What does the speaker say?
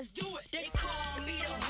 Let's do it. They call me the